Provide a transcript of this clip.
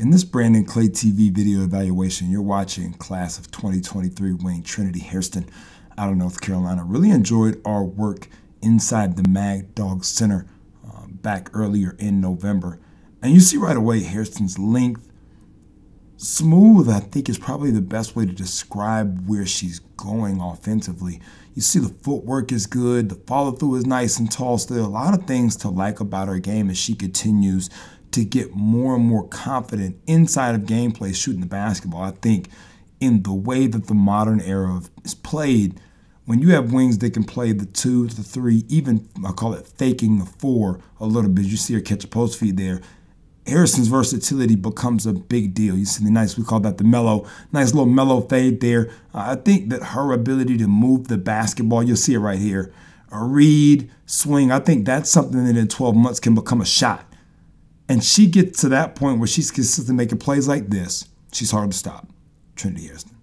In this Brandon Clay TV video evaluation, you're watching class of 2023 Wayne Trinity Hairston out of North Carolina. Really enjoyed our work inside the Mag Dog Center uh, back earlier in November. And you see right away Hairston's length. Smooth, I think, is probably the best way to describe where she's going offensively. You see the footwork is good, the follow through is nice and tall. Still, a lot of things to like about her game as she continues to get more and more confident inside of gameplay shooting the basketball. I think in the way that the modern era is played, when you have wings that can play the two, the three, even I call it faking the four a little bit. You see her catch a post feed there. Hairston's versatility becomes a big deal. You see the nice, we call that the mellow, nice little mellow fade there. Uh, I think that her ability to move the basketball, you'll see it right here, a read, swing, I think that's something that in 12 months can become a shot and she gets to that point where she's consistently making plays like this, she's hard to stop. Trinity Hairston.